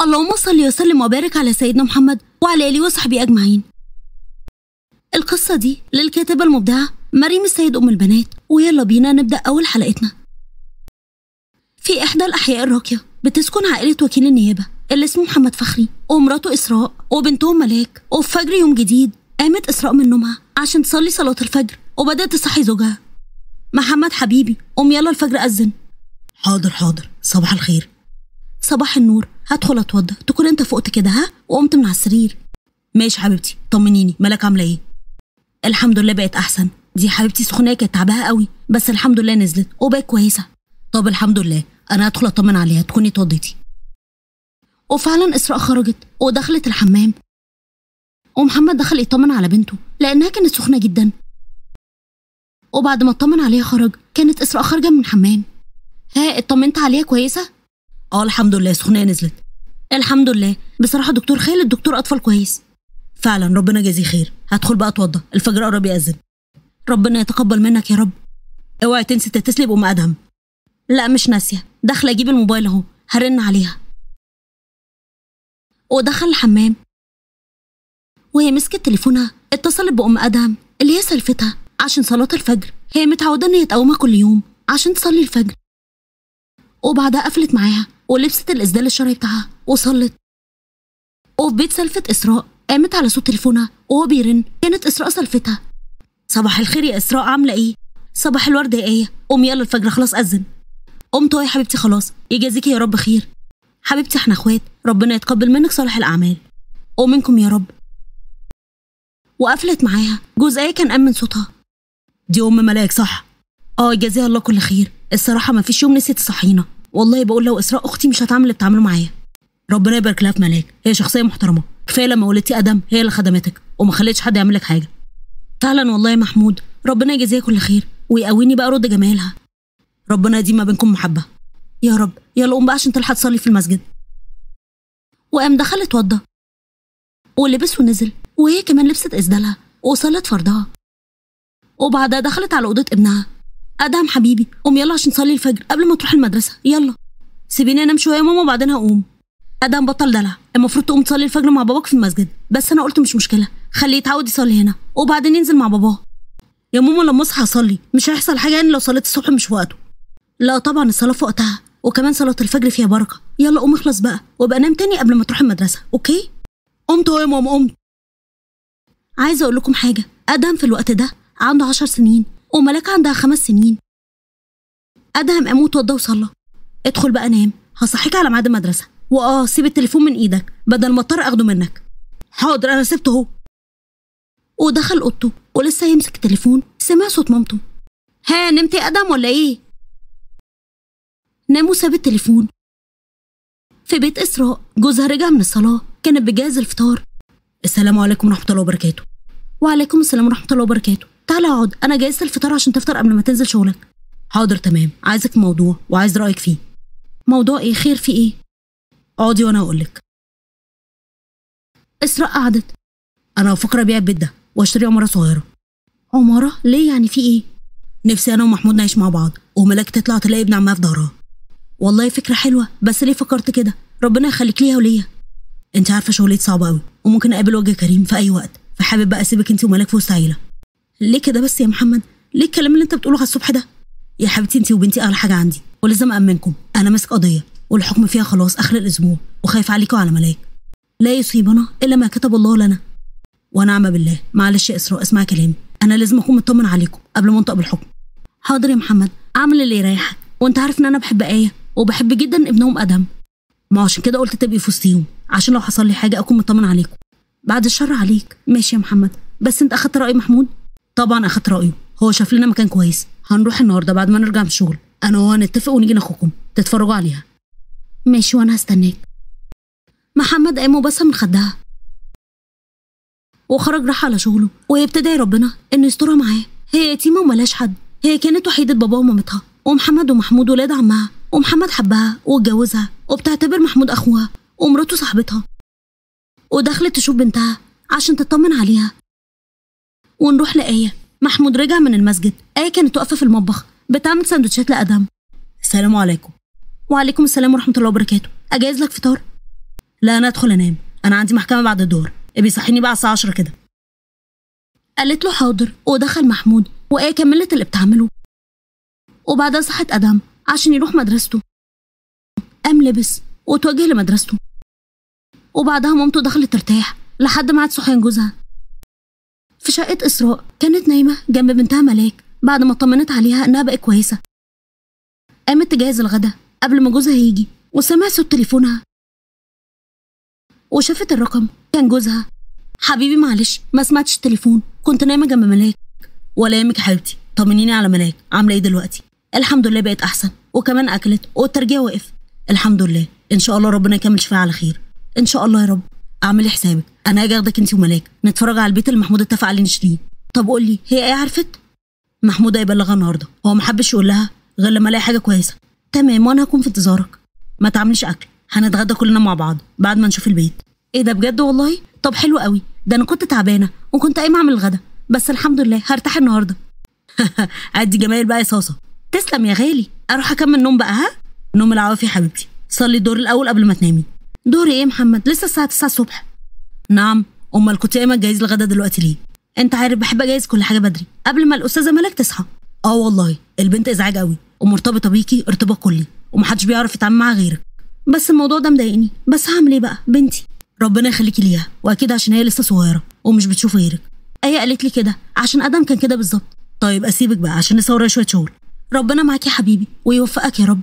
اللهم صل وسلم وبارك على سيدنا محمد وعلى آله وصحبه أجمعين. القصة دي للكاتبة المبدعة مريم السيد أم البنات ويلا بينا نبدأ أول حلقتنا. في إحدى الأحياء الراقية بتسكن عائلة وكيل النيابة اللي اسمه محمد فخري ومراته إسراء وبنتهم ملاك وفي فجر يوم جديد قامت إسراء من نومها عشان تصلي صلاة الفجر وبدأت تصحي زوجها. محمد حبيبي قوم يلا الفجر أذن. حاضر حاضر صباح الخير. صباح النور. هدخل أتوضى. تكون أنت فقت كده ها؟ وقمت من على السرير. ماشي حبيبتي. طمنيني. مالك عاملة إيه؟ الحمد لله بقت أحسن. دي حبيبتي سخونية كانت تعبها قوي بس الحمد لله نزلت. وبقت كويسة. طب الحمد لله. أنا هدخل أطمن عليها. تكوني اتوضيتي. وفعلا إسراء خرجت. ودخلت الحمام. ومحمد دخل يطمن على بنته لأنها كانت سخنة جدا. وبعد ما اطمن عليها خرج كانت إسراء خارجة من الحمام ها اطمنت عليها كويسة؟ آه الحمد لله. سخونية نزلت. الحمد لله. بصراحة دكتور خالد دكتور أطفال كويس. فعلا ربنا يجازيه خير. هدخل بقى أتوضى. الفجر قرب يأذن. ربنا يتقبل منك يا رب. اوعي تنسي تتصلي بأم أدهم. لا مش ناسية. داخله أجيب الموبايل أهو. هرن عليها. ودخل الحمام. وهي مسكت تليفونها. اتصلت بأم أدهم اللي هي سلفتها. عشان صلاة الفجر. هي متعودة إن هي تقومها كل يوم. عشان تصلي الفجر. وبعدها قفلت معاها. ولبست الإسدال الشرعي بتاعها. وصلت. وفي بيت سلفة إسراء قامت على صوت تليفونها وهو بيرن كانت إسراء سلفتها. صباح الخير يا إسراء عاملة إيه؟ صباح الورد يا إية؟ قومي يلا الفجر خلاص أذن. قمت يا حبيبتي خلاص. يجازيكي يا رب خير. حبيبتي إحنا إخوات. ربنا يتقبل منك صالح الأعمال. ومنكم يا رب. وقفلت معاها. جزئية كان قام من صوتها. دي أم ملاك صح؟ آه يجازيها الله كل خير. الصراحة ما فيش يوم نسيت تصحينا والله بقول لو إسراء أختي مش هتعمل اللي بتعمله معايا. ربنا يبارك لها في ملاك هي شخصية محترمة. كفاية لما ولدتي آدم هي اللي خدمتك. وما خليتش حد يعمل لك حاجة. فعلا والله يا محمود ربنا يجازيها كل خير ويقويني بقى رد جمالها. ربنا يديم ما بينكم محبة. يا رب يلا قوم بقى عشان تلحق تصلي في المسجد. وقام دخل اتوضى. ولبس ونزل. وهي كمان لبست اسدالها وصلت فرضها. وبعدها دخلت على أوضة ابنها. ادهم حبيبي قوم يلا عشان تصلي الفجر قبل ما تروح المدرسة. يلا. سيبيني أنام شوية يا ماما وبعدين هقوم. ادهم بطل دلع المفروض تقوم تصلي الفجر مع باباك في المسجد. بس أنا قلت مش مشكلة. خليه يتعود يصلي هنا. وبعدين ينزل مع باباه. يا ماما لما أصحى أصلي. مش هيحصل حاجة يعني لو صليت الصبح مش في وقته. لا طبعا الصلاة في وقتها. وكمان صلاة الفجر فيها بركة. يلا قوم اخلص بقى. وابقى نام تاني قبل ما تروح المدرسة. أوكي؟ قمت أهو يا ماما قمت. عايزة أقول لكم حاجة. أدهم في الوقت ده عنده عشر سنين. وملاك عندها خمس سنين. أدهم قام واتوضى وصلى. ادخل بقى نام. هصحيك على ميعاد المدرسة. وآه سيب التليفون من إيدك بدل ما اضطر أخده منك. حاضر أنا سبته أهو. ودخل أوضته ولسه يمسك التليفون سمع صوت مامته. ها نمت يا آدم ولا إيه؟ نام وساب التليفون. في بيت إسراء جوزها رجع من الصلاة كانت بجهز الفطار. السلام عليكم ورحمة الله وبركاته. وعليكم السلام ورحمة الله وبركاته. تعالى أقعد أنا جهزت الفطار عشان تفطر قبل ما تنزل شغلك. حاضر تمام. عايزك في موضوع وعايز رأيك فيه. موضوع إيه؟ خير في إيه؟ اقعدي وأنا أقول لك اسراء قعدت. أنا بفكر ابيع البيت ده واشتري عمارة صغيرة. عمارة؟ ليه يعني في إيه؟ نفسي أنا ومحمود نعيش مع بعض وملاك تطلع تلاقي ابن عمها في ظهرها. والله فكرة حلوة بس ليه فكرت كده؟ ربنا يخليك ليها وليا. انت عارفة شغلتي صعبة قوي وممكن اقابل وجه كريم في اي وقت فحابب بقى اسيبك انت وملاك في وسط عيلة. ليه كده بس يا محمد؟ ليه الكلام اللي انت بتقوله على الصبح ده؟ يا حبيبتي انت وبنتي اغلى حاجة عندي ولازم امنكم. أنا ماسك قضية. والحكم فيها خلاص آخر الأسبوع وخايف عليكم وعلى ملاك لا يصيبنا إلا ما كتب الله لنا. ونعم بالله معلش يا إسراء اسمع كلامي. أنا لازم أكون مطمن عليكم قبل ما أنطق بالحكم. حاضر يا محمد أعمل اللي يريحك. وأنت عارف إن أنا بحب آية وبحب جدا ابنهم أدهم. ما عشان كده قلت تبقي في وسطيهم. عشان لو حصل لي حاجة أكون مطمن عليكم. بعد الشر عليك. ماشي يا محمد. بس أنت أخدت رأي محمود؟ طبعا أخدت رأيه. هو شاف لنا مكان كويس. هنروح النهارده بعد ما نرجع من الشغل. أنا وهو هنتفق ونيجي ناخدكم. تتفرجوا عليها. ماشي وانا هستناك. محمد قام وبسم من خدها. وخرج راح على شغله. وهي بتدعي ربنا انه يسترها معاه. هي يتيمة وملهاش حد. هي كانت وحيدة باباها ومامتها. ومحمد ومحمود ولاد عمها. ومحمد حبها واتجوزها. وبتعتبر محمود أخوها. ومراته صاحبتها. ودخلت تشوف بنتها عشان تطمن عليها. ونروح لآية. محمود رجع من المسجد. آية كانت واقفة في المطبخ. بتعمل سندوتشات لأدهم السلام عليكم. وعليكم السلام ورحمة الله وبركاته. أجهز لك فطار؟ لا أنا ادخل أنام. أنا عندي محكمة بعد الظهر. ابي صحيني بقى الساعة 10 كده. قالت له حاضر. ودخل محمود. وآية كملت اللي بتعمله. وبعدها صحت أدم عشان يروح مدرسته. قام لبس وتوجه لمدرسته. وبعدها مامته دخلت ترتاح لحد ما عاد صحيان جوزها. في شقة إسراء كانت نايمة جنب بنتها ملاك بعد ما طمنت عليها إنها بقت كويسة. قامت تجهز الغدا. قبل ما جوزها يجي وسمع صوت تليفونها. وشافت الرقم كان جوزها. حبيبي معلش ما سمعتش التليفون كنت نايمة جنب ملاك. ولا يهمك يا حبيبتي طمنيني على ملاك عاملة إيه دلوقتي؟ الحمد لله بقت أحسن وكمان أكلت والترجيع وقف الحمد لله إن شاء الله ربنا يكمل شفاها على خير. إن شاء الله يا رب. اعملي حسابك أنا هاجي أخدك انت وملاك نتفرج على البيت اللي محمود اتفق عليه نشتريه. طب قولي هي إيه عرفت؟ محمود هيبلغها النهارده هو ما حبش يقول لها غير لما ألاقي حاجة كويسة. تمام وأنا هكون في انتظارك. ما تعمليش أكل هنتغدى كلنا مع بعض بعد ما نشوف البيت. إيه ده بجد والله؟ طب حلو قوي ده أنا كنت تعبانة وكنت قايمة أعمل الغدا بس الحمد لله هرتاح النهارده. عدي جمايل بقى يا صاصة. تسلم يا غالي أروح أكمل نوم بقى ها؟ نوم العوافي يا حبيبتي. صلي الدور الأول قبل ما تنامي. دوري إيه يا محمد؟ لسه الساعة 9 الصبح. نعم امال كنت قايمه تجهزي الغدا دلوقتي ليه؟ أنت عارف بحب أجهز كل حاجة بدري قبل ما الأستاذة ملك تصحى. آه والله البنت إزعاج قوي. ومرتبطة بيكي ارتباط كلي ومحدش بيعرف يتعامل معاها غيرك. بس الموضوع ده مضايقني. بس هعمل إيه بقى؟ بنتي. ربنا يخليكي ليها وأكيد عشان هي لسه صغيرة ومش بتشوف غيرك. إيه قالت لي كده عشان آدم كان كده بالظبط. طيب أسيبك بقى عشان لسه شوية شغل. ربنا معاك يا حبيبي ويوفقك يا رب.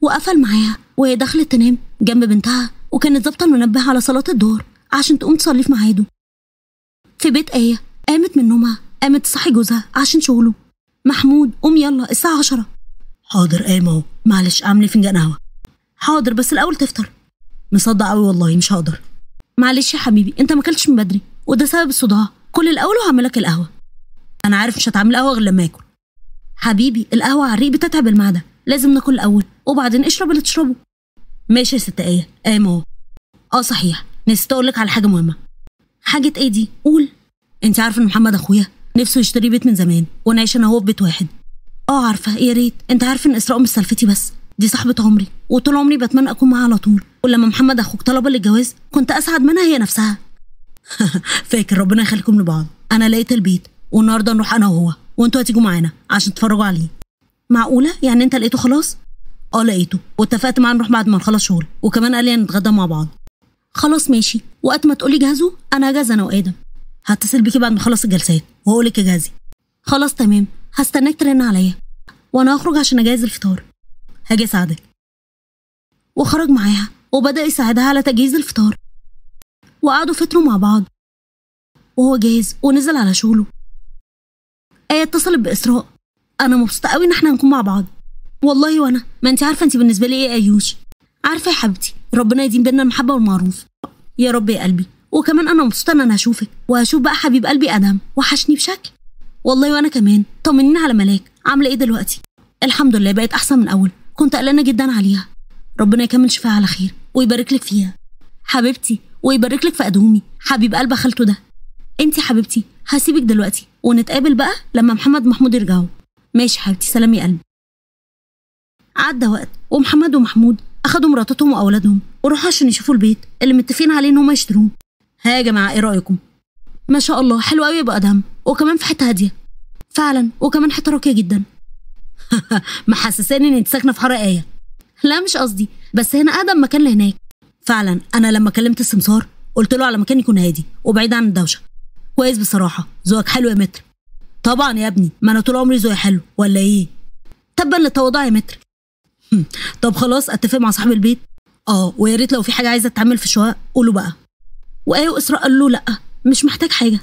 وقفل معاها وهي دخلت تنام جنب بنتها وكانت ظابطة المنبه على صلاة الظهر عشان تقوم تصلي في ميعاده. في بيت آية قامت من نومها قامت تصحي جوزها عشان شغله. محمود قوم يلا الساعة عشرة. حاضر قايمه اهو معلش اعملي فنجان قهوة؟ حاضر بس الأول تفطر. مصدع قوي والله مش هقدر. معلش يا حبيبي انت ما اكلتش من بدري وده سبب الصداع. كل الأول وهعملك القهوة. أنا عارف مش هتعمل قهوة غير لما آكل. حبيبي القهوة على الريق بتتعب المعدة. لازم ناكل الأول وبعدين اشرب اللي تشربه. ماشي يا ست إيه قايمه اهو آه صحيح نسيت أقول لك على حاجة مهمة. حاجة إيه دي؟ قول. انت عارفة إن محمد أخويا؟ نفسه يشتري بيت من زمان ونعيش أنا وهو في بيت واحد. آه عارفة. يا ريت. أنت عارف إن إسراء مش سلفتي بس. دي صاحبة عمري. وطول عمري بتمنى أكون معاها على طول. ولما محمد أخوك طلب للجواز كنت أسعد منها هي نفسها. فاكر ربنا يخليكم لبعض. أنا لقيت البيت والنهاردة نروح أنا وهو. وأنتوا هتيجوا معانا عشان تتفرجوا عليه. معقولة؟ يعني أنت لقيته خلاص؟ آه لقيته. واتفقت معاه نروح بعد ما نخلص شغل. وكمان قال لي هنتغدى مع بعض. خلاص ماشي. وقت ما تقولي جهزوا أنا هجهز أنا وآدم. هتصل بيكي بعد ما أخلص الجلسات وأقول لك اجهزي خلاص تمام. هستناك ترن عليا. وأنا هخرج عشان أجهز الفطار. هاجي أساعدك. وخرج معاها وبدأ يساعدها على تجهيز الفطار. وقعدوا فطروا مع بعض. وهو جاهز ونزل على شغله. آية اتصلت بإسراء. أنا مبسوطة قوي إن إحنا هنكون مع بعض. والله وأنا. ما أنت عارفة أنت بالنسبة لي إيه أيوش. عارفة يا حبيبتي ربنا يديم بينا المحبة والمعروف. يا رب يا قلبي. وكمان أنا مبسوطة إن أنا هشوفك وهشوف بقى حبيب قلبي أدم وحشني بشكل. والله وأنا كمان. طمنيني على ملاك. عاملة إيه دلوقتي؟ الحمد لله بقت أحسن من أول. كنت قلقانة جدا عليها. ربنا يكمل شفاها على خير ويبارك لك فيها. حبيبتي ويبارك لك في أدومي. حبيب قلب خالته ده. أنتي حبيبتي هسيبك دلوقتي. ونتقابل بقى لما محمد ومحمود يرجعوا. ماشي حبيبتي سلام يا قلبي. عدى وقت ومحمد ومحمود أخدوا مراتاتهم وأولادهم وراحوا عشان يشوفوا البيت اللي متفقين عليه إن هم يشتروه. ها يا جماعة إيه رأيكم؟ ما شاء الله حلو قوي يبقى أدهم. وكمان في حتة هادية. فعلا وكمان حتة راقية جدا. محسساني إن انت ساكنة في حارة إيه لا مش قصدي. بس هنا أقدم مكان لهناك. فعلا أنا لما كلمت السمسار قلت له على مكان يكون هادي وبعيد عن الدوشة. كويس بصراحة. ذوقك حلو يا متر. طبعا يا ابني. ما أنا طول عمري ذوقي حلو ولا إيه؟ تبا للتواضع يا متر. طب خلاص أتفق مع صاحب البيت؟ آه ويا ريت لو في حاجة عايزة تتعمل في الشقق قولوا بقى. وآية وإسراء قال له لا مش محتاج حاجة.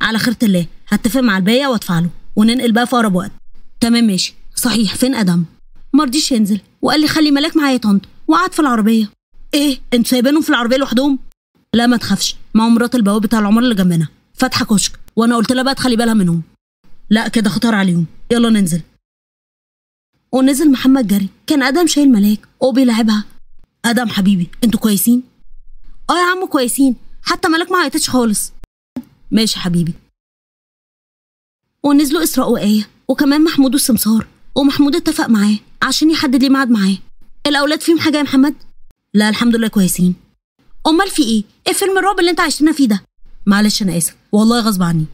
على خيرة الله هتفق مع البايع وادفع له وننقل بقى في أقرب وقت. تمام ماشي. صحيح فين آدم؟ مرضيش ينزل وقال لي خلي ملاك معايا يا طنط وقعد في العربية. إيه؟ أنتوا سايبينهم في العربية لوحدهم؟ لا ما تخافش. مع مرات البواب بتاع العماره اللي جنبنا. فاتحه كشك. وأنا قلت لها بقى تخلي بالها منهم. لا كده خطر عليهم. يلا ننزل. ونزل محمد جري. كان آدم شايل ملاك وبيلعبها آدم حبيبي أنتوا كويسين؟ آه يا عم كويسين. حتى ملاك ما عيطتش خالص. ماشي حبيبي. ونزلوا إسراء وآية وكمان محمود والسمسار ومحمود اتفق معاه عشان يحدد لي ميعاد معاه. الأولاد فيهم حاجة يا محمد؟ لا الحمد لله كويسين. أمال في إيه؟ إيه فيلم الرعب اللي أنت عايشنا فيه ده؟ معلش أنا آسف. والله غصب عني.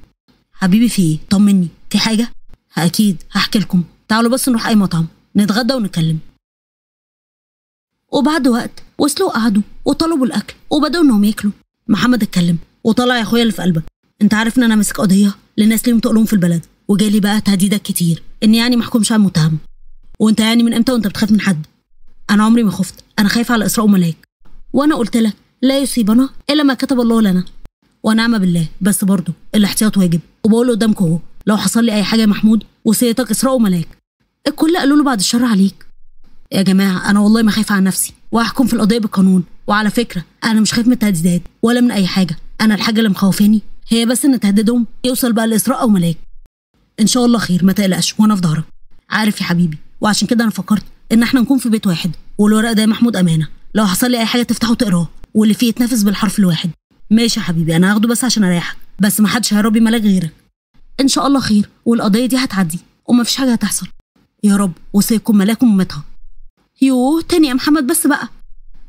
حبيبي في إيه؟ طمني. في حاجة؟ أكيد. هحكي لكم. تعالوا بس نروح أي مطعم. نتغدى ونتكلم. وبعد وقت وصلوا قعدوا وطلبوا الأكل وبدأوا إنهم ياكلوا. محمد اتكلم وطلع يا اخويا اللي في قلبك. انت عارف ان أنا ماسك قضية لناس ليهم تقولهم في البلد وجالي بقى تهديدات كتير اني يعني محكومش على المتهم. وانت يعني من إمتى وانت بتخاف من حد؟ أنا عمري ما خفت أنا خايف على اسراء وملاك. وأنا قلت لك لا يصيبنا إلا ما كتب الله لنا. ونعم بالله بس برضه الاحتياط واجب. وبقول قدامكم اهو لو حصل لي اي حاجة يا محمود وصيتك اسراء وملاك الكل قالوا له بعد الشر عليك. يا جماعة أنا والله ما خايفة على نفسي. وهحكم في القضية بالقانون. وعلى فكرة أنا مش خايف من التهديدات ولا من أي حاجة. أنا الحاجة اللي مخوفاني هي بس إن تهديدهم يوصل بقى لإسراء أو ملاك. إن شاء الله خير ما تقلقش وأنا في ظهرك. عارف يا حبيبي وعشان كده أنا فكرت إن إحنا نكون في بيت واحد والورق ده محمود أمانة. لو حصل لي أي حاجة تفتحه وتقراه واللي فيه يتنفذ بالحرف الواحد. ماشي يا حبيبي أنا هاخده بس عشان أريحك. بس ما حدش هيربي ملاك غيرك. إن شاء الله خير والقضية دي هتعدي ومفيش حاجة هتحصل. يا رب وصيكم ملاك ومامتها يوه تاني يا محمد بس بقى.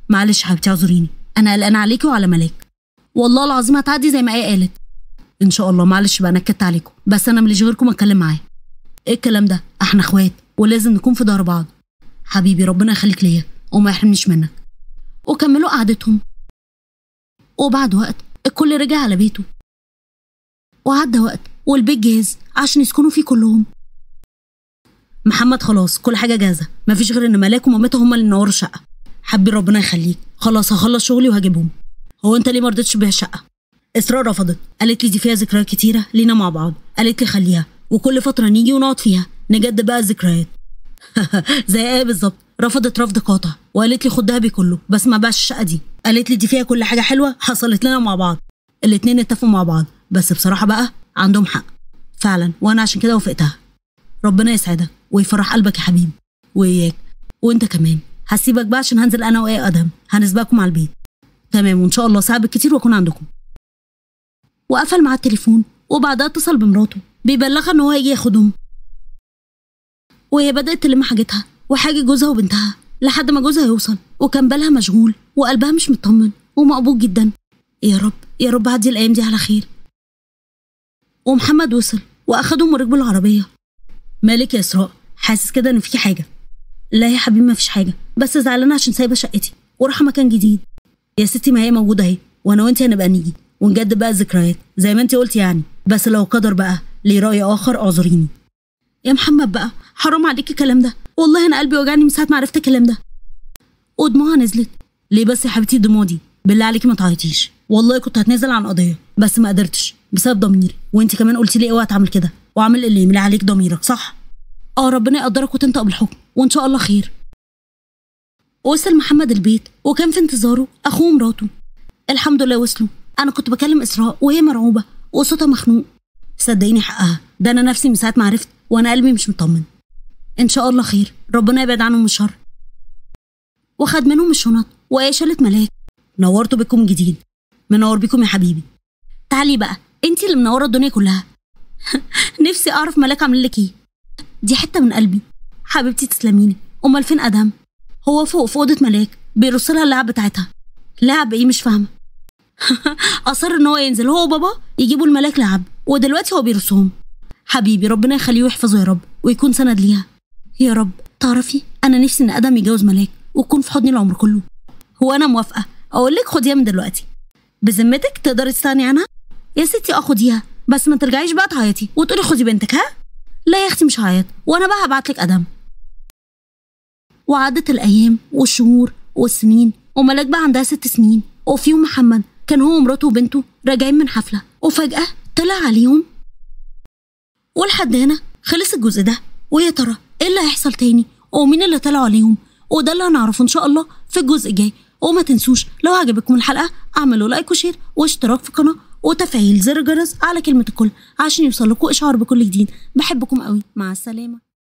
معلش حبيبتي اعذريني. أنا قلقانه عليكي وعلى ملاك والله العظيم هتعدي زي ما هي قالت. إن شاء الله معلش بقى نكدت عليكم. بس أنا ماليش غيركم أتكلم معاه إيه الكلام ده؟ إحنا إخوات ولازم نكون في ظهر بعض. حبيبي ربنا يخليك ليا. وما يحرمنيش منك. وكملوا قعدتهم. وبعد وقت الكل رجع على بيته. وعدى وقت والبيت جاهز عشان يسكنوا فيه كلهم. محمد خلاص كل حاجة جاهزة. مفيش غير إن ملاك ومامتها هما اللي نوروا الشقه حبي ربنا يخليك. خلاص هخلص شغلي وهجيبهم. هو أنت ليه ما رضيتش تبيع الشقه إسراء رفضت. قالت لي دي فيها ذكريات كتيرة لينا مع بعض. قالت لي خليها. وكل فترة نيجي ونقعد فيها. نجدد بقى الذكريات. زي إيه بالظبط؟ رفضت رفض قاطع. وقالت لي خد دهبي كله بس ما باعش الشقة دي. قالت لي دي فيها كل حاجة حلوة حصلت لنا مع بعض. الاتنين اتفقوا مع بعض. بس بصراحة بقى عندهم حق. فعلا. وأنا عشان كده وافقتها. ربنا يسعدك. ويفرح قلبك يا حبيبي. واياك وانت كمان. هسيبك بقى عشان هنزل أنا وايه ادهم هنسبقكم على البيت. تمام. وإن شاء الله ساعه بالكتير وأكون عندكم. وقفل معاه التليفون. وبعدها اتصل بمراته. بيبلغها إن هو هيجي ياخدهم. وهي بدأت تلم حاجتها وحاجة جوزها وبنتها. لحد ما جوزها يوصل. وكان بالها مشغول. وقلبها مش مطمن. ومقبوض جدا. يا رب. يا رب عدي الأيام دي على خير. ومحمد وصل. وأخدهم وركبوا العربية. مالك يا إسراء حاسس كده إن في حاجة. لا يا حبيبي ما فيش حاجة. بس زعلانة عشان سايبة شقتي. ورايحة مكان جديد. يا ستي ما هي موجودة أهي. وأنا وأنت هنبقى نيجي. ونجدد بقى الذكريات. زي ما أنت قلتي يعني. بس لو قدر بقى ليه رأي آخر اعذريني. يا محمد بقى حرام عليك الكلام ده. والله أنا قلبي وجعني من ساعة ما عرفت الكلام ده. ودموعها نزلت. ليه بس يا حبيبتي الدموع دي؟ بالله عليكي ما تعيطيش. والله كنت هتنزل عن قضية. بس ما قدرتش. بسبب ضميري. وانت كمان قلتي لي اوعى تعمل كده. واعمل اللي يملي عليك ضميرك صح؟ آه ربنا يقدرك وتنطق بالحكم وإن شاء الله خير. وصل محمد البيت وكان في انتظاره أخوه ومراته. الحمد لله وصلوا. أنا كنت بكلم إسراء وهي مرعوبة وصوتها مخنوق. صدقيني حقها. ده أنا نفسي من ساعة ما عرفت وأنا قلبي مش مطمن. إن شاء الله خير. ربنا يبعد عنهم الشر. وخد منهم الشنط وهي شالت ملاك. نورتوا بكم جديد. منور بكم يا حبيبي. تعالي بقى انت اللي منورة الدنيا كلها. نفسي أعرف ملاك عامل لك إيه. دي حتة من قلبي. حبيبتي تسلميني. أمال فين أدهم؟ هو فوق في أوضة ملاك. بيرص لها اللعب بتاعتها. لعب إيه؟ مش فاهمة. أصر إن هو ينزل. هو وبابا يجيبوا الملاك لعب. ودلوقتي هو بيرصهم. حبيبي ربنا يخليه ويحفظه يا رب ويكون سند ليها. يا رب تعرفي أنا نفسي إن آدم يتجوز ملاك وتكون في حضني العمر كله. هو أنا موافقة. أقول لك خديها من دلوقتي. بذمتك تقدري تستغني عنها؟ يا ستي آه خديها. بس ما ترجعيش بقى تعيطي. وتقولي خدي بنتك ها؟ لا يا أختي مش هعيط وأنا بقى هبعت لك آدم وعدت الأيام والشهور والسنين وملاك بقى عندها ست سنين. وفي يوم محمد كان هو ومراته وبنته راجعين من حفلة وفجأة طلع عليهم. ولحد هنا خلص الجزء ده ويا ترى إيه اللي هيحصل تاني؟ ومين اللي طلعوا عليهم؟ وده اللي هنعرفه إن شاء الله في الجزء الجاي. وما تنسوش لو عجبكم الحلقة اعملوا like و share واشتراك في القناة. وتفعيل زر الجرس على كلمة الكل عشان يوصل لكم إشعار بكل جديد. بحبكم قوي. مع السلامة.